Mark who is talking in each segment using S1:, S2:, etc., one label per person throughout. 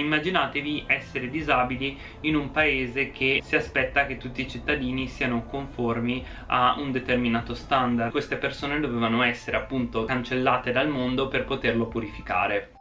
S1: Immaginatevi essere disabili in un paese che si aspetta che tutti i cittadini siano conformi a un determinato standard. Queste persone dovevano essere appunto cancellate dal mondo per poterlo purificare.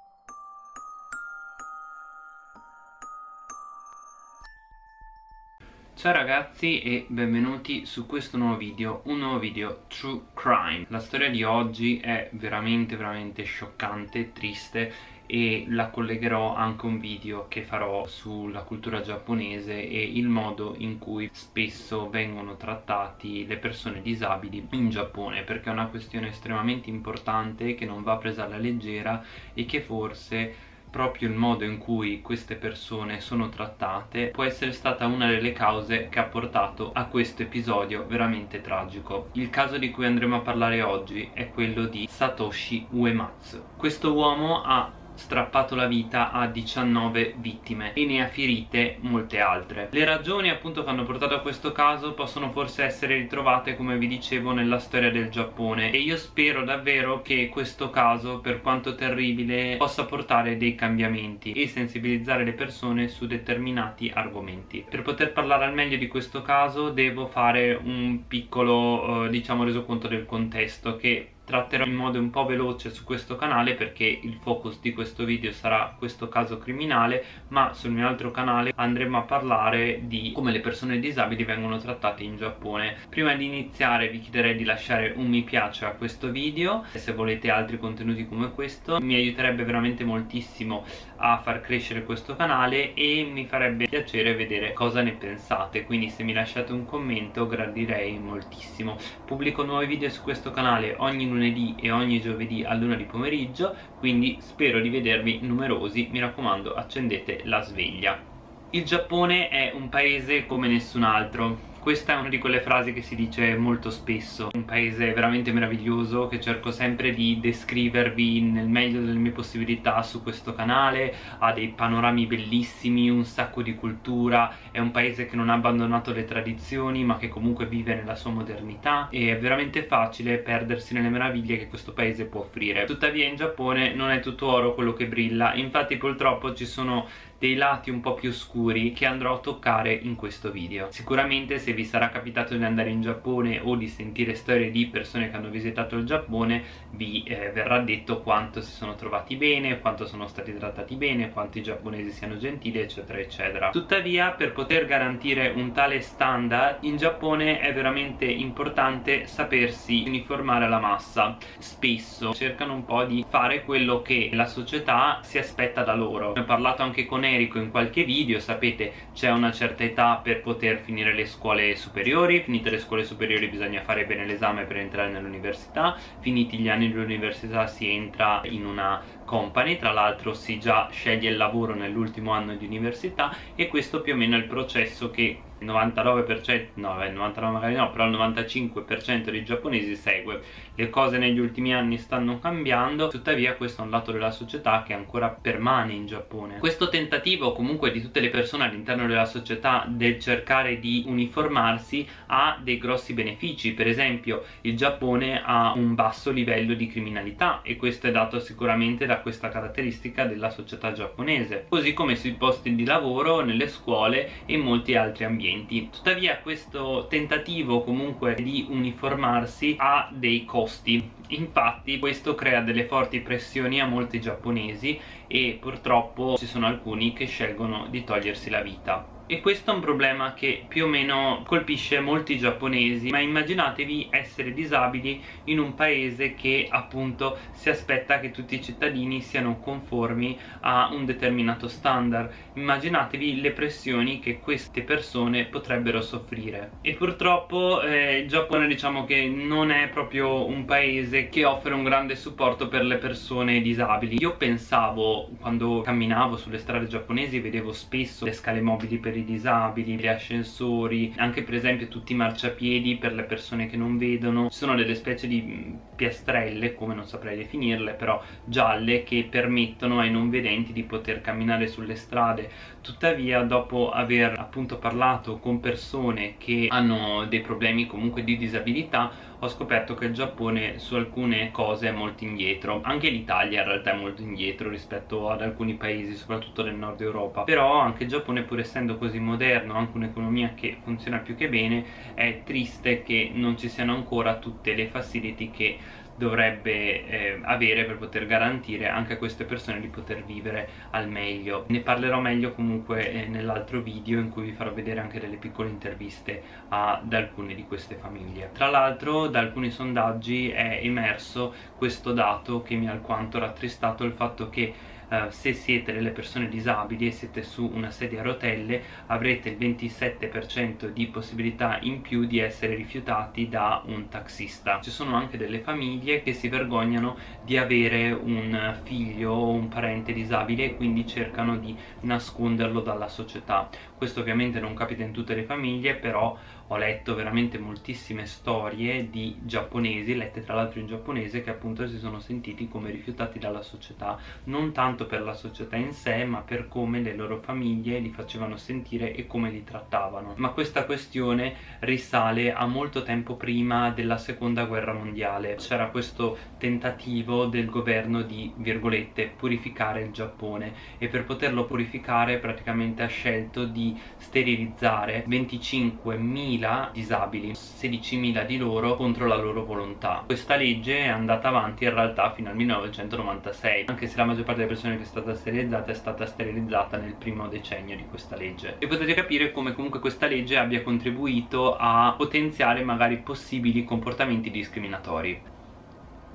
S1: Ciao ragazzi e benvenuti su questo nuovo video, un nuovo video True Crime. La storia di oggi è veramente veramente scioccante, triste e la collegherò anche a un video che farò sulla cultura giapponese e il modo in cui spesso vengono trattati le persone disabili in Giappone perché è una questione estremamente importante che non va presa alla leggera e che forse proprio il modo in cui queste persone sono trattate può essere stata una delle cause che ha portato a questo episodio veramente tragico. Il caso di cui andremo a parlare oggi è quello di Satoshi Uematsu. Questo uomo ha strappato la vita a 19 vittime e ne ha ferite molte altre. Le ragioni appunto che hanno portato a questo caso possono forse essere ritrovate come vi dicevo nella storia del Giappone e io spero davvero che questo caso per quanto terribile possa portare dei cambiamenti e sensibilizzare le persone su determinati argomenti. Per poter parlare al meglio di questo caso devo fare un piccolo eh, diciamo resoconto del contesto che tratterò in modo un po' veloce su questo canale perché il focus di questo video sarà questo caso criminale ma sul mio altro canale andremo a parlare di come le persone disabili vengono trattate in Giappone. Prima di iniziare vi chiederei di lasciare un mi piace a questo video se volete altri contenuti come questo. Mi aiuterebbe veramente moltissimo a far crescere questo canale e mi farebbe piacere vedere cosa ne pensate. Quindi se mi lasciate un commento gradirei moltissimo. Pubblico nuovi video su questo canale ogni lunedì e ogni giovedì a luna di pomeriggio quindi spero di vedervi numerosi. Mi raccomando accendete la sveglia. Il Giappone è un paese come nessun altro questa è una di quelle frasi che si dice molto spesso. Un paese veramente meraviglioso che cerco sempre di descrivervi nel meglio delle mie possibilità su questo canale. Ha dei panorami bellissimi, un sacco di cultura. È un paese che non ha abbandonato le tradizioni ma che comunque vive nella sua modernità. E è veramente facile perdersi nelle meraviglie che questo paese può offrire. Tuttavia in Giappone non è tutto oro quello che brilla. Infatti purtroppo ci sono dei lati un po' più scuri che andrò a toccare in questo video. Sicuramente se vi sarà capitato di andare in Giappone o di sentire storie di persone che hanno visitato il Giappone vi eh, verrà detto quanto si sono trovati bene, quanto sono stati trattati bene, quanto i giapponesi siano gentili eccetera eccetera. Tuttavia per poter garantire un tale standard in Giappone è veramente importante sapersi uniformare alla massa. Spesso cercano un po' di fare quello che la società si aspetta da loro. Ne ho parlato anche con numerico in qualche video sapete c'è una certa età per poter finire le scuole superiori finite le scuole superiori bisogna fare bene l'esame per entrare nell'università finiti gli anni dell'università si entra in una company tra l'altro si già sceglie il lavoro nell'ultimo anno di università e questo più o meno è il processo che il 99%, no il 99 magari no, però il 95% dei giapponesi segue. Le cose negli ultimi anni stanno cambiando, tuttavia questo è un lato della società che ancora permane in Giappone. Questo tentativo comunque di tutte le persone all'interno della società del cercare di uniformarsi ha dei grossi benefici, per esempio il Giappone ha un basso livello di criminalità e questo è dato sicuramente da questa caratteristica della società giapponese, così come sui posti di lavoro, nelle scuole e in molti altri ambienti ambienti tuttavia questo tentativo comunque di uniformarsi ha dei costi. Infatti questo crea delle forti pressioni a molti giapponesi e purtroppo ci sono alcuni che scelgono di togliersi la vita e questo è un problema che più o meno colpisce molti giapponesi ma immaginatevi essere disabili in un paese che appunto si aspetta che tutti i cittadini siano conformi a un determinato standard. Immaginatevi le pressioni che queste persone potrebbero soffrire. E purtroppo eh, il Giappone diciamo che non è proprio un paese che offre un grande supporto per le persone disabili. Io pensavo quando camminavo sulle strade giapponesi vedevo spesso le scale mobili per i disabili, gli ascensori, anche per esempio tutti i marciapiedi per le persone che non vedono. Ci sono delle specie di mm, piastrelle, come non saprei definirle, però gialle che permettono ai non vedenti di poter camminare sulle strade. Tuttavia, dopo aver appunto parlato con persone che hanno dei problemi comunque di disabilità, ho scoperto che il Giappone su alcune cose è molto indietro. Anche l'Italia in realtà è molto indietro rispetto ad alcuni paesi soprattutto del nord Europa. Però anche il Giappone pur essendo così moderno anche un'economia che funziona più che bene. È triste che non ci siano ancora tutte le facility che dovrebbe eh, avere per poter garantire anche a queste persone di poter vivere al meglio. Ne parlerò meglio comunque eh, nell'altro video in cui vi farò vedere anche delle piccole interviste ad alcune di queste famiglie. Tra l'altro da alcuni sondaggi è emerso questo dato che mi ha alquanto rattristato il fatto che eh, se siete delle persone disabili e siete su una sedia a rotelle avrete il 27% di possibilità in più di essere rifiutati da un taxista. Ci sono anche delle famiglie che si vergognano di avere un figlio o un parente disabile e quindi cercano di nasconderlo dalla società. Questo ovviamente non capita in tutte le famiglie però ho letto veramente moltissime storie di giapponesi, lette tra l'altro in giapponese, che appunto si sono sentiti come rifiutati dalla società, non tanto per la società in sé, ma per come le loro famiglie li facevano sentire e come li trattavano. Ma questa questione risale a molto tempo prima della seconda guerra mondiale. C'era questo tentativo del governo di, virgolette, purificare il Giappone e per poterlo purificare praticamente ha scelto di sterilizzare 25.000 16.000 disabili, 16.000 di loro contro la loro volontà. Questa legge è andata avanti in realtà fino al 1996, anche se la maggior parte delle persone che è stata sterilizzata è stata sterilizzata nel primo decennio di questa legge. E potete capire come comunque questa legge abbia contribuito a potenziare magari possibili comportamenti discriminatori.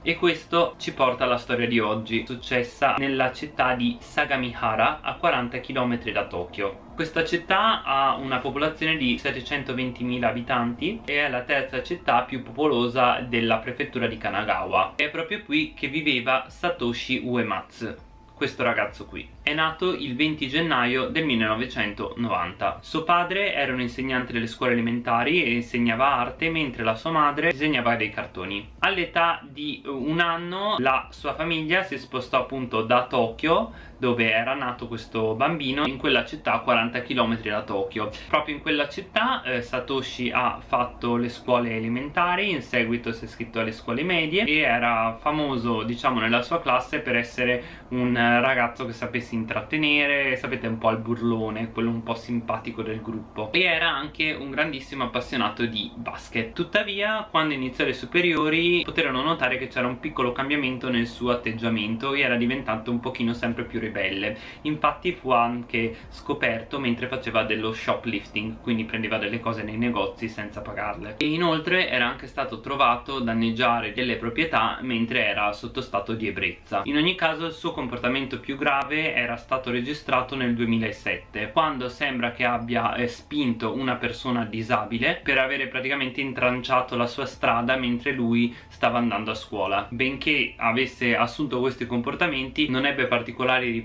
S1: E questo ci porta alla storia di oggi, successa nella città di Sagamihara a 40 km da Tokyo. Questa città ha una popolazione di 720.000 abitanti e è la terza città più popolosa della prefettura di Kanagawa. È proprio qui che viveva Satoshi Uematsu questo ragazzo qui. È nato il 20 gennaio del 1990. Suo padre era un insegnante delle scuole elementari e insegnava arte mentre la sua madre disegnava dei cartoni. All'età di un anno la sua famiglia si spostò appunto da Tokyo dove era nato questo bambino in quella città a 40 km da Tokyo. Proprio in quella città eh, Satoshi ha fatto le scuole elementari, in seguito si è iscritto alle scuole medie e era famoso diciamo nella sua classe per essere un ragazzo che sapesse intrattenere, sapete un po' il burlone, quello un po' simpatico del gruppo e era anche un grandissimo appassionato di basket. Tuttavia quando iniziò le superiori poterono notare che c'era un piccolo cambiamento nel suo atteggiamento e era diventato un pochino sempre più ribelle. Infatti fu anche scoperto mentre faceva dello shoplifting quindi prendeva delle cose nei negozi senza pagarle. E inoltre era anche stato trovato danneggiare delle proprietà mentre era sotto stato di ebbrezza. In ogni caso il suo comportamento più grave era stato registrato nel 2007 quando sembra che abbia eh, spinto una persona disabile per avere praticamente intranciato la sua strada mentre lui stava andando a scuola. Benché avesse assunto questi comportamenti non ebbe particolari ripercussioni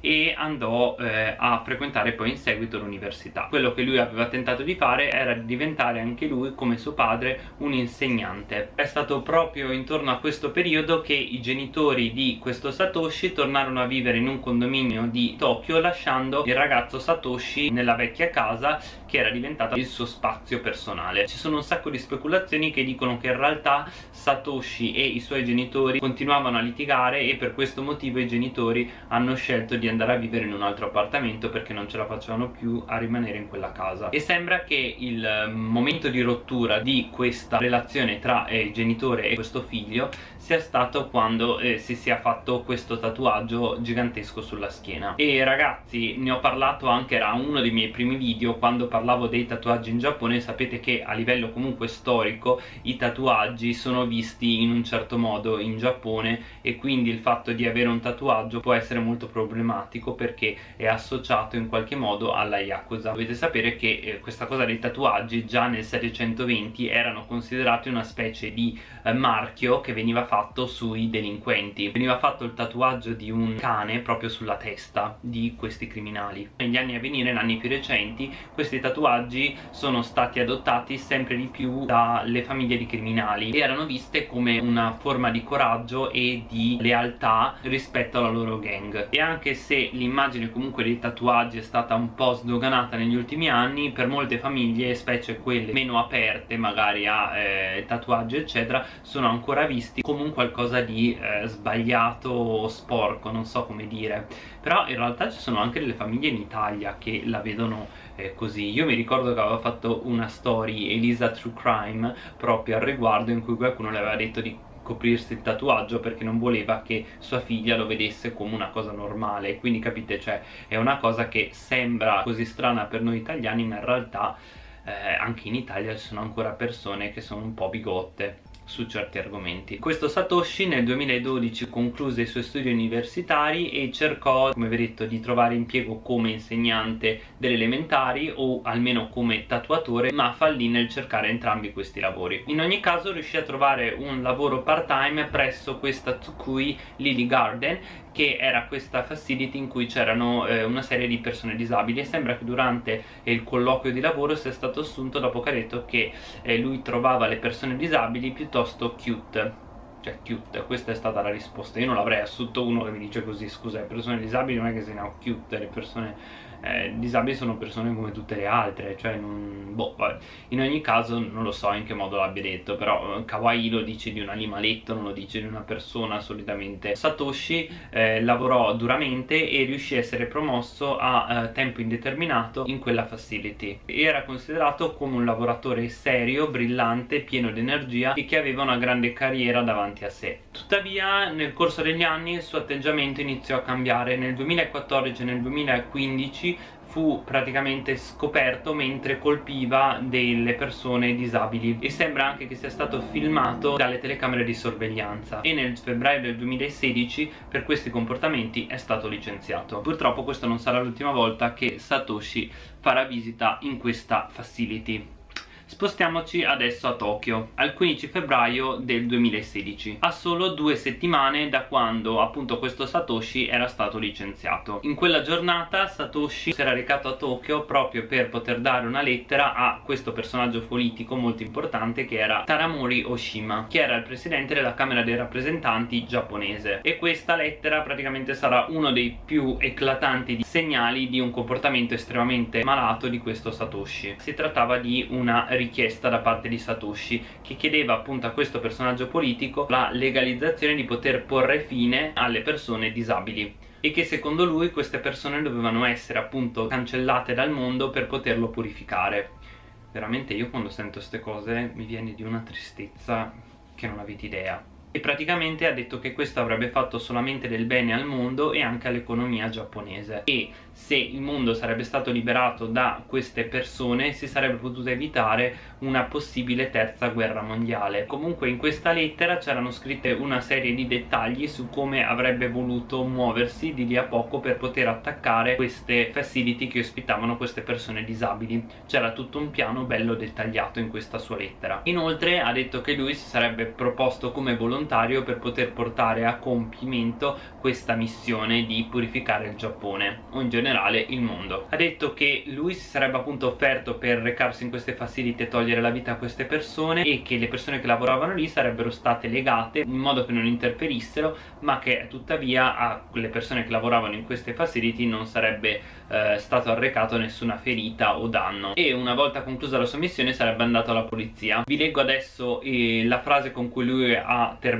S1: e andò eh, a frequentare poi in seguito l'università. Quello che lui aveva tentato di fare era di diventare anche lui, come suo padre, un insegnante. È stato proprio intorno a questo periodo che i genitori di questo Satoshi tornarono a vivere in un condominio di Tokyo lasciando il ragazzo Satoshi nella vecchia casa che era diventata il suo spazio personale. Ci sono un sacco di speculazioni che dicono che in realtà Satoshi e i suoi genitori continuavano a litigare e per questo motivo i genitori hanno scelto di andare a vivere in un altro appartamento perché non ce la facevano più a rimanere in quella casa e sembra che il momento di rottura di questa relazione tra eh, il genitore e questo figlio sia stato quando eh, si sia fatto questo tatuaggio gigantesco sulla schiena e ragazzi ne ho parlato anche era uno dei miei primi video quando parlavo dei tatuaggi in Giappone sapete che a livello comunque storico i tatuaggi sono visti in un certo modo in Giappone e quindi il fatto di avere un tatuaggio può essere molto problematico perché è associato in qualche modo alla Yakuza. Dovete sapere che eh, questa cosa dei tatuaggi già nel 720 erano considerati una specie di eh, marchio che veniva fatto sui delinquenti. Veniva fatto il tatuaggio di un cane proprio sulla testa di questi criminali. Negli anni a venire, negli anni più recenti questi tatuaggi sono stati adottati sempre di più dalle famiglie di criminali e erano viste come una forma di coraggio e di lealtà rispetto alla loro gang. E anche se l'immagine comunque dei tatuaggi è stata un po' sdoganata negli ultimi anni per molte famiglie specie quelle meno aperte magari a eh, tatuaggi eccetera sono ancora visti come un qualcosa di eh, sbagliato o sporco non so come dire. Però in realtà ci sono anche delle famiglie in Italia che la vedono così. Io mi ricordo che aveva fatto una story Elisa True Crime proprio al riguardo in cui qualcuno le aveva detto di coprirsi il tatuaggio perché non voleva che sua figlia lo vedesse come una cosa normale. Quindi capite cioè è una cosa che sembra così strana per noi italiani ma in realtà eh, anche in Italia ci sono ancora persone che sono un po' bigotte su certi argomenti. Questo Satoshi nel 2012 concluse i suoi studi universitari e cercò, come vi ho detto, di trovare impiego come insegnante delle elementari o almeno come tatuatore, ma fallì nel cercare entrambi questi lavori. In ogni caso riuscì a trovare un lavoro part-time presso questa Tsukui Lily Garden che era questa facility in cui c'erano eh, una serie di persone disabili. E sembra che durante il colloquio di lavoro sia stato assunto dopo che ha detto che eh, lui trovava le persone disabili piuttosto cute. Cioè cute, questa è stata la risposta. Io non l'avrei assunto uno che mi dice così scusa le persone disabili non è che siano cute le persone eh, disabili sono persone come tutte le altre cioè non, boh vabbè. in ogni caso non lo so in che modo l'abbia detto però eh, kawaii lo dice di un animaletto non lo dice di una persona solitamente. Satoshi eh, lavorò duramente e riuscì a essere promosso a eh, tempo indeterminato in quella facility. Era considerato come un lavoratore serio brillante pieno di energia e che aveva una grande carriera davanti a sé. Tuttavia nel corso degli anni il suo atteggiamento iniziò a cambiare. Nel 2014 e nel 2015 fu praticamente scoperto mentre colpiva delle persone disabili e sembra anche che sia stato filmato dalle telecamere di sorveglianza e nel febbraio del 2016 per questi comportamenti è stato licenziato. Purtroppo questa non sarà l'ultima volta che Satoshi farà visita in questa facility. Spostiamoci adesso a Tokyo, al 15 febbraio del 2016, a solo due settimane da quando appunto questo Satoshi era stato licenziato. In quella giornata Satoshi si era recato a Tokyo proprio per poter dare una lettera a questo personaggio politico molto importante che era Taramori Oshima, che era il presidente della Camera dei rappresentanti giapponese. E questa lettera praticamente sarà uno dei più eclatanti segnali di un comportamento estremamente malato di questo Satoshi. Si trattava di una richiesta da parte di Satoshi che chiedeva appunto a questo personaggio politico la legalizzazione di poter porre fine alle persone disabili e che secondo lui queste persone dovevano essere appunto cancellate dal mondo per poterlo purificare. Veramente io quando sento queste cose mi viene di una tristezza che non avete idea e praticamente ha detto che questo avrebbe fatto solamente del bene al mondo e anche all'economia giapponese. E se il mondo sarebbe stato liberato da queste persone si sarebbe potuta evitare una possibile terza guerra mondiale. Comunque in questa lettera c'erano scritte una serie di dettagli su come avrebbe voluto muoversi di lì a poco per poter attaccare queste facility che ospitavano queste persone disabili. C'era tutto un piano bello dettagliato in questa sua lettera. Inoltre ha detto che lui si sarebbe proposto come volontario per poter portare a compimento questa missione di purificare il Giappone o in generale il mondo. Ha detto che lui si sarebbe appunto offerto per recarsi in queste facility e togliere la vita a queste persone e che le persone che lavoravano lì sarebbero state legate in modo che non interferissero ma che tuttavia alle persone che lavoravano in queste facility non sarebbe eh, stato arrecato nessuna ferita o danno. E una volta conclusa la sua missione sarebbe andato alla polizia. Vi leggo adesso eh, la frase con cui lui ha terminato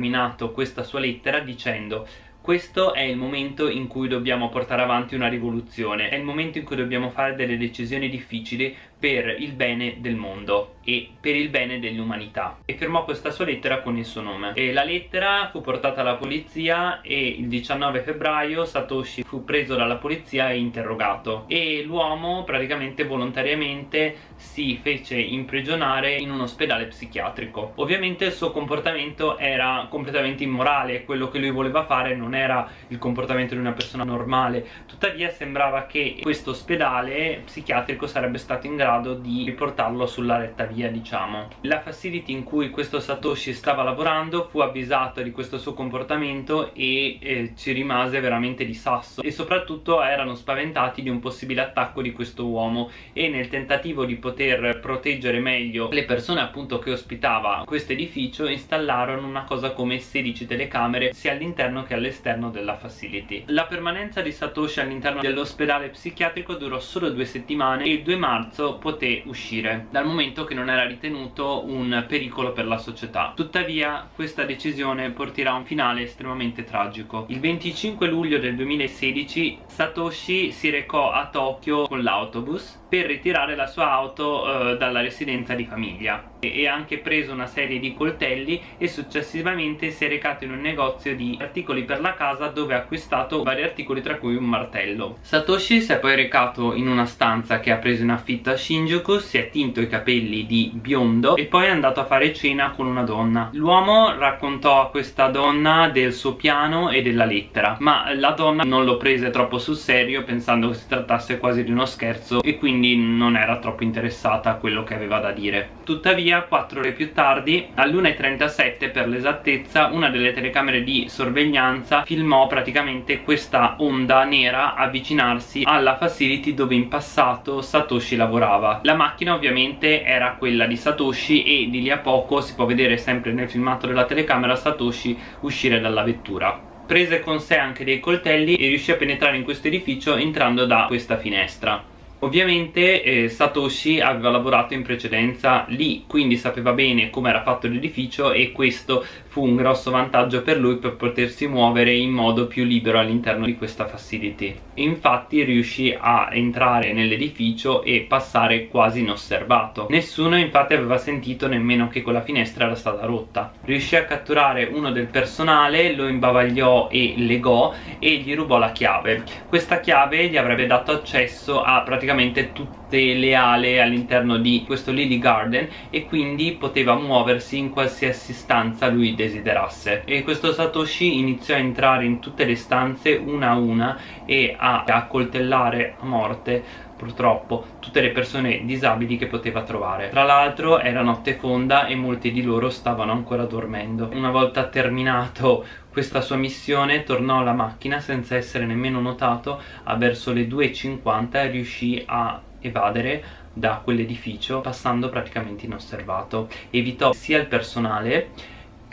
S1: questa sua lettera dicendo questo è il momento in cui dobbiamo portare avanti una rivoluzione, è il momento in cui dobbiamo fare delle decisioni difficili per il bene del mondo e per il bene dell'umanità. E firmò questa sua lettera con il suo nome. E la lettera fu portata alla polizia e il 19 febbraio Satoshi fu preso dalla polizia e interrogato. E l'uomo praticamente volontariamente si fece imprigionare in un ospedale psichiatrico. Ovviamente il suo comportamento era completamente immorale quello che lui voleva fare non era il comportamento di una persona normale. Tuttavia sembrava che questo ospedale psichiatrico sarebbe stato in grado grado di riportarlo sulla retta via diciamo. La facility in cui questo Satoshi stava lavorando fu avvisato di questo suo comportamento e eh, ci rimase veramente di sasso. E soprattutto erano spaventati di un possibile attacco di questo uomo e nel tentativo di poter proteggere meglio le persone appunto che ospitava questo edificio installarono una cosa come 16 telecamere sia all'interno che all'esterno della facility. La permanenza di Satoshi all'interno dell'ospedale psichiatrico durò solo due settimane e il 2 marzo poté uscire dal momento che non era ritenuto un pericolo per la società. Tuttavia questa decisione porterà a un finale estremamente tragico. Il 25 luglio del 2016 Satoshi si recò a Tokyo con l'autobus per ritirare la sua auto eh, dalla residenza di famiglia. E ha anche preso una serie di coltelli e successivamente si è recato in un negozio di articoli per la casa dove ha acquistato vari articoli tra cui un martello. Satoshi si è poi recato in una stanza che ha preso in affitto a Shinjuku si è tinto i capelli di biondo e poi è andato a fare cena con una donna. L'uomo raccontò a questa donna del suo piano e della lettera ma la donna non lo prese troppo sul serio pensando che si trattasse quasi di uno scherzo e quindi non era troppo interessata a quello che aveva da dire. Tuttavia, 4 ore più tardi, all'1.37 per l'esattezza, una delle telecamere di sorveglianza filmò praticamente questa onda nera avvicinarsi alla facility dove in passato Satoshi lavorava. La macchina ovviamente era quella di Satoshi e di lì a poco si può vedere sempre nel filmato della telecamera Satoshi uscire dalla vettura. Prese con sé anche dei coltelli e riuscì a penetrare in questo edificio entrando da questa finestra Ovviamente eh, Satoshi aveva lavorato in precedenza lì, quindi sapeva bene come era fatto l'edificio e questo fu un grosso vantaggio per lui per potersi muovere in modo più libero all'interno di questa facility. Infatti riuscì a entrare nell'edificio e passare quasi inosservato. Nessuno infatti aveva sentito nemmeno che quella finestra era stata rotta. Riuscì a catturare uno del personale, lo imbavagliò e legò e gli rubò la chiave. Questa chiave gli avrebbe dato accesso a praticamente praticamente tutte le ale all'interno di questo Lily Garden e quindi poteva muoversi in qualsiasi stanza lui desiderasse. E questo Satoshi iniziò a entrare in tutte le stanze una a una e a accoltellare a morte purtroppo tutte le persone disabili che poteva trovare. Tra l'altro era notte fonda e molti di loro stavano ancora dormendo. Una volta terminato questa sua missione tornò alla macchina senza essere nemmeno notato a verso le 2.50 e riuscì a evadere da quell'edificio passando praticamente inosservato. Evitò sia il personale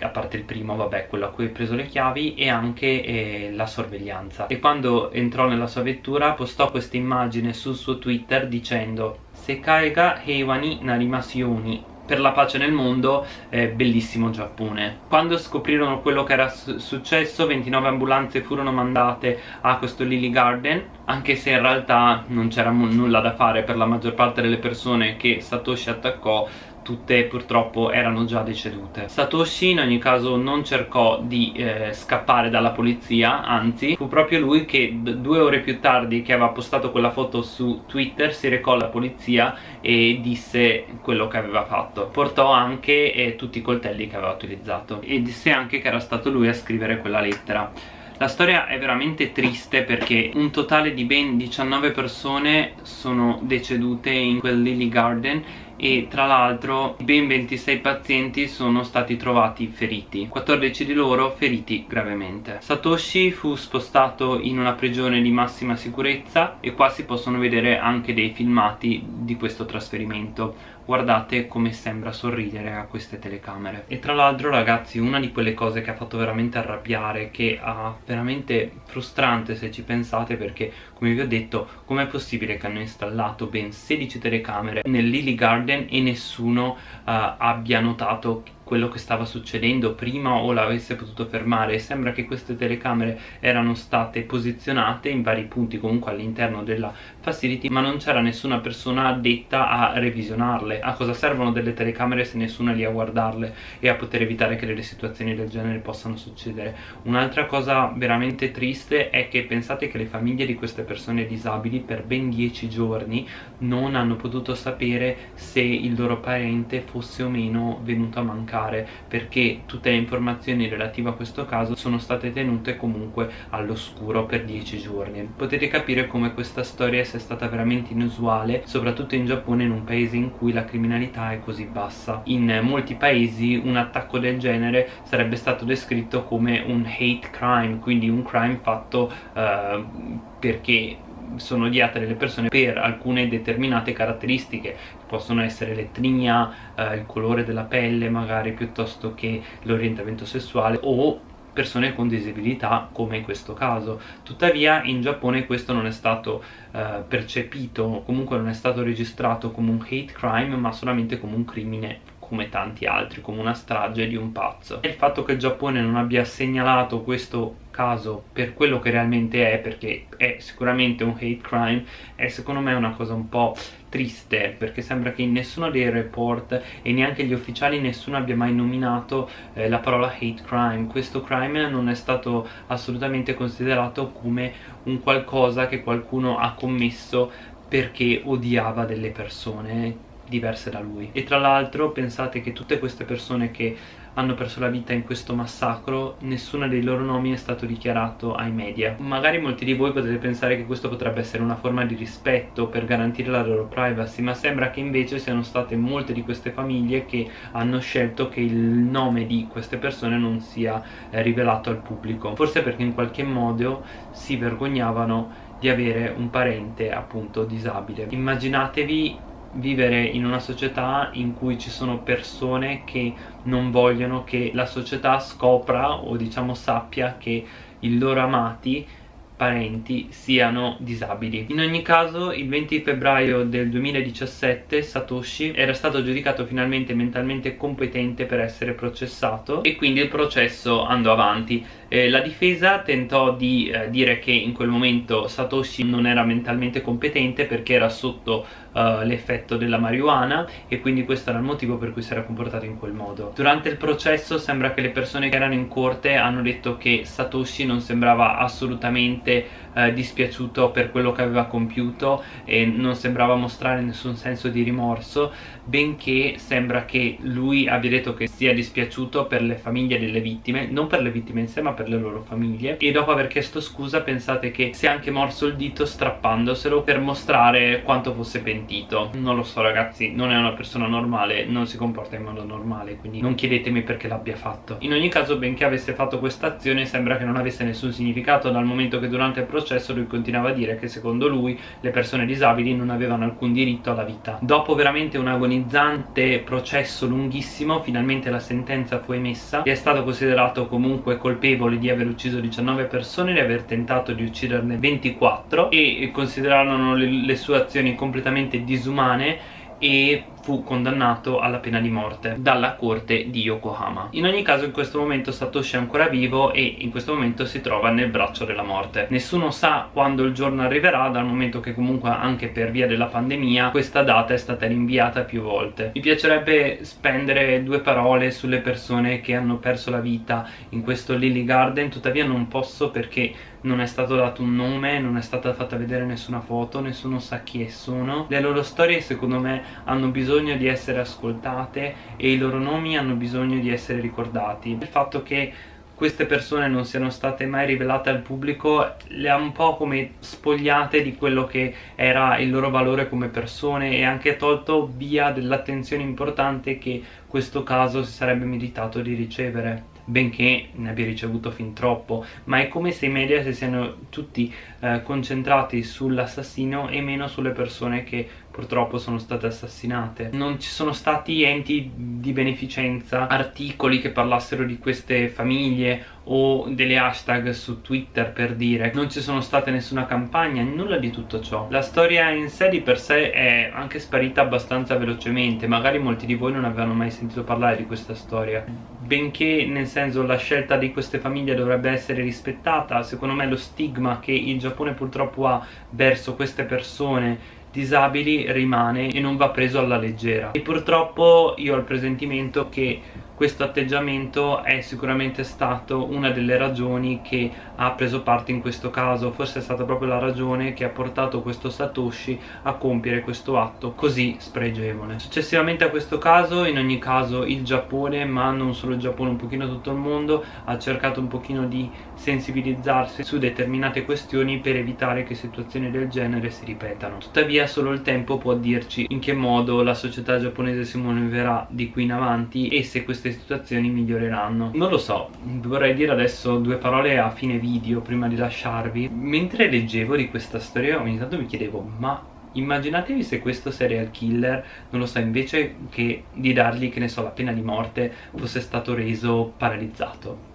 S1: a parte il primo, vabbè, quello a cui ha preso le chiavi e anche eh, la sorveglianza e quando entrò nella sua vettura postò questa immagine sul suo twitter dicendo Sekai ga heiwa ni narimasioni per la pace nel mondo, eh, bellissimo Giappone. Quando scoprirono quello che era su successo, 29 ambulanze furono mandate a questo Lily Garden, anche se in realtà non c'era nulla da fare per la maggior parte delle persone che Satoshi attaccò, tutte purtroppo erano già decedute. Satoshi in ogni caso non cercò di eh, scappare dalla polizia anzi fu proprio lui che due ore più tardi che aveva postato quella foto su Twitter si recò alla polizia e disse quello che aveva fatto. Portò anche eh, tutti i coltelli che aveva utilizzato e disse anche che era stato lui a scrivere quella lettera. La storia è veramente triste perché un totale di ben 19 persone sono decedute in quel Lily Garden e tra l'altro ben 26 pazienti sono stati trovati feriti. 14 di loro feriti gravemente. Satoshi fu spostato in una prigione di massima sicurezza e qua si possono vedere anche dei filmati di questo trasferimento guardate come sembra sorridere a queste telecamere. E tra l'altro ragazzi una di quelle cose che ha fatto veramente arrabbiare che ha veramente frustrante se ci pensate perché come vi ho detto com'è possibile che hanno installato ben 16 telecamere nel Lily Garden e nessuno uh, abbia notato quello che stava succedendo prima o l'avesse potuto fermare? Sembra che queste telecamere erano state posizionate in vari punti comunque all'interno della facility ma non c'era nessuna persona addetta a revisionarle. A cosa servono delle telecamere se nessuno è lì a guardarle e a poter evitare che delle situazioni del genere possano succedere? Un'altra cosa veramente triste è che pensate che le famiglie di queste persone disabili per ben 10 giorni non hanno potuto sapere se il loro parente fosse o meno venuto a mancare perché tutte le informazioni relative a questo caso sono state tenute comunque all'oscuro per 10 giorni. Potete capire come questa storia sia stata veramente inusuale soprattutto in Giappone in un paese in cui la criminalità è così bassa. In molti paesi un attacco del genere sarebbe stato descritto come un hate crime quindi un crime fatto uh, perché sono odiate delle persone per alcune determinate caratteristiche. Possono essere l'etnia, eh, il colore della pelle magari piuttosto che l'orientamento sessuale o persone con disabilità come in questo caso. Tuttavia in Giappone questo non è stato eh, percepito comunque non è stato registrato come un hate crime ma solamente come un crimine come tanti altri, come una strage di un pazzo. E il fatto che il Giappone non abbia segnalato questo caso per quello che realmente è, perché è sicuramente un hate crime, è secondo me una cosa un po' triste, perché sembra che in nessuno dei report e neanche gli ufficiali nessuno abbia mai nominato eh, la parola hate crime. Questo crime non è stato assolutamente considerato come un qualcosa che qualcuno ha commesso perché odiava delle persone diverse da lui. E tra l'altro pensate che tutte queste persone che hanno perso la vita in questo massacro nessuno dei loro nomi è stato dichiarato ai media. Magari molti di voi potete pensare che questo potrebbe essere una forma di rispetto per garantire la loro privacy ma sembra che invece siano state molte di queste famiglie che hanno scelto che il nome di queste persone non sia eh, rivelato al pubblico. Forse perché in qualche modo si vergognavano di avere un parente appunto disabile. Immaginatevi vivere in una società in cui ci sono persone che non vogliono che la società scopra o diciamo sappia che i loro amati parenti siano disabili. In ogni caso il 20 febbraio del 2017 Satoshi era stato giudicato finalmente mentalmente competente per essere processato e quindi il processo andò avanti. Eh, la difesa tentò di eh, dire che in quel momento Satoshi non era mentalmente competente perché era sotto uh, l'effetto della marijuana e quindi questo era il motivo per cui si era comportato in quel modo. Durante il processo sembra che le persone che erano in corte hanno detto che Satoshi non sembrava assolutamente uh, dispiaciuto per quello che aveva compiuto e non sembrava mostrare nessun senso di rimorso benché sembra che lui abbia detto che sia dispiaciuto per le famiglie delle vittime non per le vittime in sé ma per le loro famiglie. E dopo aver chiesto scusa pensate che si è anche morso il dito strappandoselo per mostrare quanto fosse pentito. Non lo so ragazzi non è una persona normale non si comporta in modo normale quindi non chiedetemi perché l'abbia fatto. In ogni caso benché avesse fatto questa azione sembra che non avesse nessun significato. Dal momento che durante il processo lui continuava a dire che secondo lui le persone disabili non avevano alcun diritto alla vita. Dopo veramente un'agonia agonizzante processo lunghissimo finalmente la sentenza fu emessa e è stato considerato comunque colpevole di aver ucciso 19 persone di aver tentato di ucciderne 24 e considerarono le, le sue azioni completamente disumane e fu condannato alla pena di morte dalla corte di Yokohama. In ogni caso in questo momento Satoshi è ancora vivo e in questo momento si trova nel braccio della morte. Nessuno sa quando il giorno arriverà dal momento che comunque anche per via della pandemia questa data è stata rinviata più volte. Mi piacerebbe spendere due parole sulle persone che hanno perso la vita in questo Lily Garden tuttavia non posso perché non è stato dato un nome, non è stata fatta vedere nessuna foto, nessuno sa chi sono. Le loro storie secondo me hanno bisogno bisogno di essere ascoltate e i loro nomi hanno bisogno di essere ricordati. Il fatto che queste persone non siano state mai rivelate al pubblico le ha un po' come spogliate di quello che era il loro valore come persone e anche tolto via dell'attenzione importante che questo caso si sarebbe meritato di ricevere benché ne abbia ricevuto fin troppo, ma è come se i media si siano tutti eh, concentrati sull'assassino e meno sulle persone che purtroppo sono state assassinate. Non ci sono stati enti di beneficenza, articoli che parlassero di queste famiglie o delle hashtag su Twitter per dire non ci sono state nessuna campagna, nulla di tutto ciò. La storia in sé di per sé è anche sparita abbastanza velocemente, magari molti di voi non avevano mai sentito parlare di questa storia. Benché nel senso la scelta di queste famiglie dovrebbe essere rispettata, secondo me lo stigma che il Giappone purtroppo ha verso queste persone disabili rimane e non va preso alla leggera. E purtroppo io ho il presentimento che questo atteggiamento è sicuramente stato una delle ragioni che ha preso parte in questo caso. Forse è stata proprio la ragione che ha portato questo Satoshi a compiere questo atto così spregevole. Successivamente a questo caso in ogni caso il Giappone ma non solo il Giappone un pochino tutto il mondo ha cercato un pochino di sensibilizzarsi su determinate questioni per evitare che situazioni del genere si ripetano. Tuttavia solo il tempo può dirci in che modo la società giapponese si muoverà di qui in avanti e se situazioni miglioreranno. Non lo so vorrei dire adesso due parole a fine video prima di lasciarvi. Mentre leggevo di questa storia ogni tanto mi chiedevo ma immaginatevi se questo serial killer non lo so invece che di dargli che ne so la pena di morte fosse stato reso paralizzato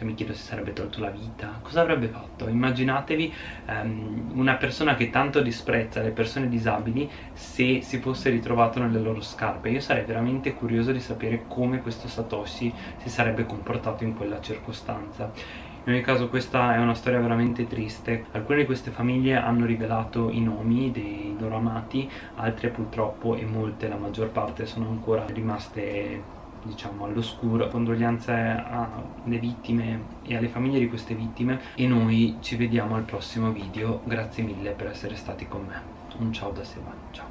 S1: cioè mi chiedo se sarebbe tolto la vita. Cosa avrebbe fatto? Immaginatevi um, una persona che tanto disprezza le persone disabili se si fosse ritrovato nelle loro scarpe. Io sarei veramente curioso di sapere come questo Satoshi si sarebbe comportato in quella circostanza. In ogni caso questa è una storia veramente triste. Alcune di queste famiglie hanno rivelato i nomi dei loro amati altre purtroppo e molte la maggior parte sono ancora rimaste diciamo all'oscuro condoglianze alle vittime e alle famiglie di queste vittime. E noi ci vediamo al prossimo video. Grazie mille per essere stati con me. Un ciao da Seba. Ciao